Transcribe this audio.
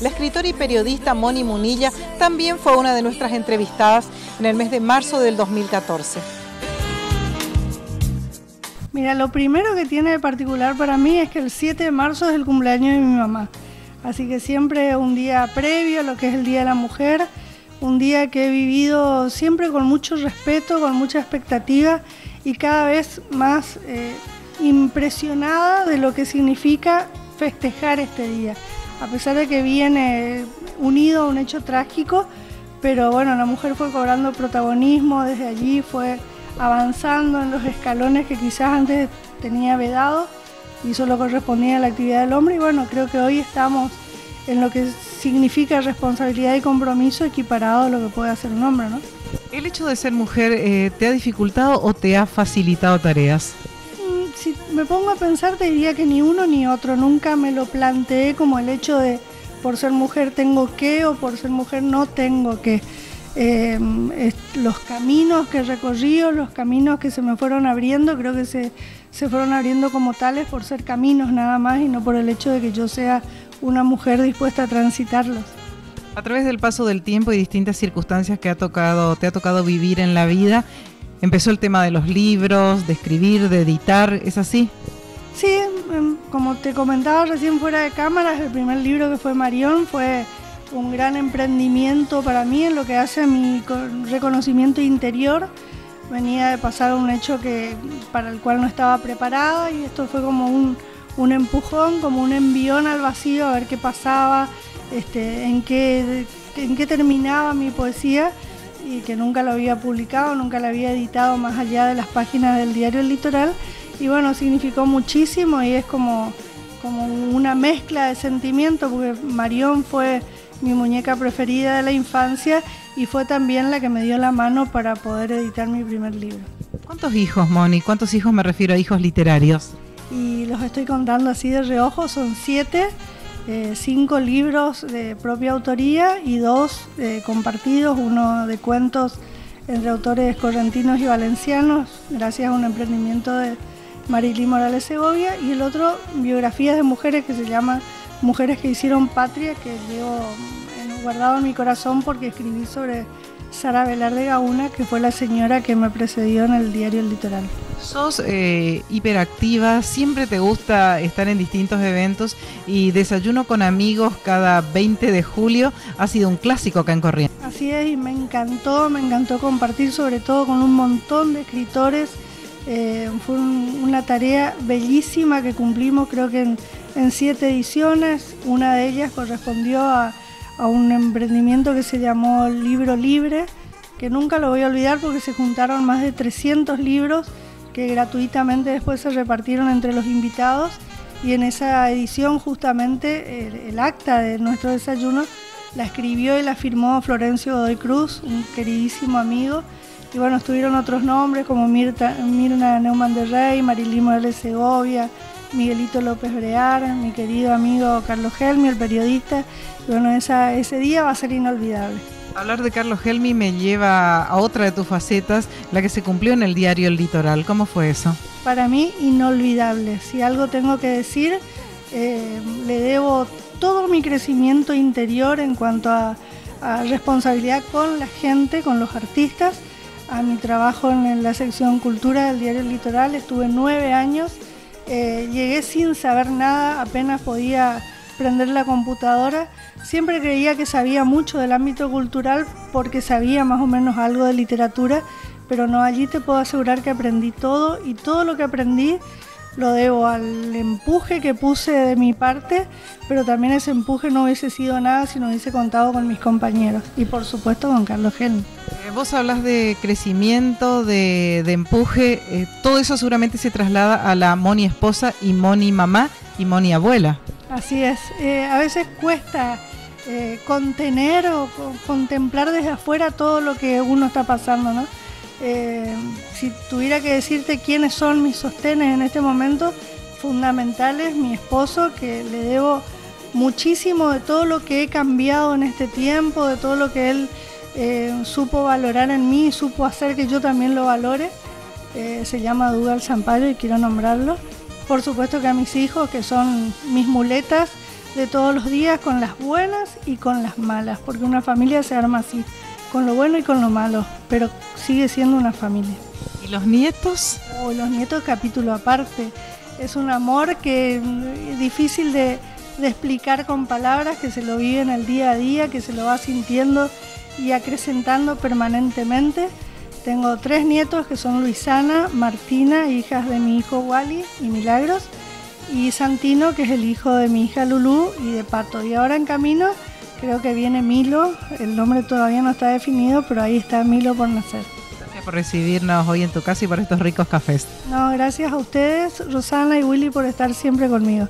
La escritora y periodista Moni Munilla también fue una de nuestras entrevistadas en el mes de marzo del 2014. Mira, lo primero que tiene de particular para mí es que el 7 de marzo es el cumpleaños de mi mamá. Así que siempre un día previo a lo que es el Día de la Mujer, un día que he vivido siempre con mucho respeto, con mucha expectativa y cada vez más eh, impresionada de lo que significa festejar este día. A pesar de que viene unido a un hecho trágico, pero bueno, la mujer fue cobrando protagonismo desde allí, fue avanzando en los escalones que quizás antes tenía vedado y solo correspondía a la actividad del hombre y bueno, creo que hoy estamos en lo que significa responsabilidad y compromiso equiparado a lo que puede hacer un hombre, ¿no? ¿El hecho de ser mujer eh, te ha dificultado o te ha facilitado tareas? Me pongo a pensar te diría que ni uno ni otro, nunca me lo planteé como el hecho de por ser mujer tengo que o por ser mujer no tengo que. Eh, los caminos que recorrí o los caminos que se me fueron abriendo, creo que se, se fueron abriendo como tales por ser caminos nada más y no por el hecho de que yo sea una mujer dispuesta a transitarlos. A través del paso del tiempo y distintas circunstancias que ha tocado, te ha tocado vivir en la vida, empezó el tema de los libros, de escribir, de editar, ¿es así? Sí, em, como te comentaba recién fuera de cámaras, el primer libro que fue Marión fue un gran emprendimiento para mí en lo que hace a mi reconocimiento interior. Venía de pasar un hecho que, para el cual no estaba preparada y esto fue como un, un empujón, como un envión al vacío a ver qué pasaba, este, en, qué, en qué terminaba mi poesía y que nunca lo había publicado, nunca lo había editado más allá de las páginas del diario El Litoral. Y bueno, significó muchísimo y es como, como una mezcla de sentimientos, porque Marión fue mi muñeca preferida de la infancia y fue también la que me dio la mano para poder editar mi primer libro. ¿Cuántos hijos, Moni? ¿Cuántos hijos me refiero a hijos literarios? y los estoy contando así de reojo, son siete, eh, cinco libros de propia autoría y dos eh, compartidos, uno de cuentos entre autores correntinos y valencianos, gracias a un emprendimiento de Marilí Morales Segovia, y el otro, biografías de mujeres que se llama Mujeres que hicieron patria, que llevo guardado en mi corazón porque escribí sobre Sara Velarde Gauna, que fue la señora que me precedió en el diario El Litoral. Sos eh, hiperactiva, siempre te gusta estar en distintos eventos y Desayuno con amigos cada 20 de julio ha sido un clásico acá en Corrientes. Así es, y me encantó, me encantó compartir sobre todo con un montón de escritores. Eh, fue una tarea bellísima que cumplimos creo que en, en siete ediciones. Una de ellas correspondió a a un emprendimiento que se llamó Libro Libre, que nunca lo voy a olvidar porque se juntaron más de 300 libros que gratuitamente después se repartieron entre los invitados y en esa edición justamente el, acta de nuestro desayuno la escribió y la firmó Florencio Godoy Cruz, un queridísimo amigo. Y bueno, estuvieron otros nombres como Mirta, Mirna Neumann de Rey, Marilyn Morales Segovia, Miguelito López Brear, mi querido amigo Carlos Helmi, el periodista, bueno, ese día va a ser inolvidable. Hablar de Carlos Helmi me lleva a otra de tus facetas, la que se cumplió en el diario El Litoral. ¿Cómo fue eso? Para mí, inolvidable. Si algo tengo que decir, eh, le debo todo mi crecimiento interior en cuanto a, responsabilidad con la gente, con los artistas, a mi trabajo en la sección cultura del diario El Litoral. Estuve nueve años, eh, llegué sin saber nada, apenas podía prender la computadora. Siempre creía que sabía mucho del ámbito cultural porque sabía más o menos algo de literatura, pero no, allí te puedo asegurar que aprendí todo y todo lo que aprendí lo debo al empuje que puse de mi parte, pero también ese empuje no hubiese sido nada si no hubiese contado con mis compañeros y por supuesto con Carlos Gen. Eh, vos hablas de crecimiento, de, empuje, eh, todo eso seguramente se traslada a la Moni esposa y Moni mamá y Moni abuela. Así es, eh, a veces cuesta eh, contener o contemplar desde afuera todo lo que uno está pasando, ¿no? Eh, si tuviera que decirte quiénes son mis sostenes en este momento, fundamentales, mi esposo, que le debo muchísimo de todo lo que he cambiado en este tiempo, de todo lo que él supo valorar en mí, supo hacer que yo también lo valore. se llama Duda Sampaio y quiero nombrarlo. Por supuesto que a mis hijos, que son mis muletas, de todos los días, con las buenas y con las malas, porque una familia se arma así, con lo bueno y con lo malo, pero sigue siendo una familia. ¿Y los nietos? Oh, los nietos capítulo aparte. Es un amor que es difícil de, de explicar con palabras, que se lo vive en el día a día, que se lo va sintiendo y acrecentando permanentemente. Tengo tres nietos que son Luisana, Martina, hijas de mi hijo Wally y Milagros, y Santino, que es el hijo de mi hija Lulú y de Pato. Y ahora en camino creo que viene Milo, el nombre todavía no está definido, pero ahí está Milo por nacer. Gracias por recibirnos hoy en tu casa y por estos ricos cafés. No, gracias a ustedes, Rosana y Willy, por estar siempre conmigo.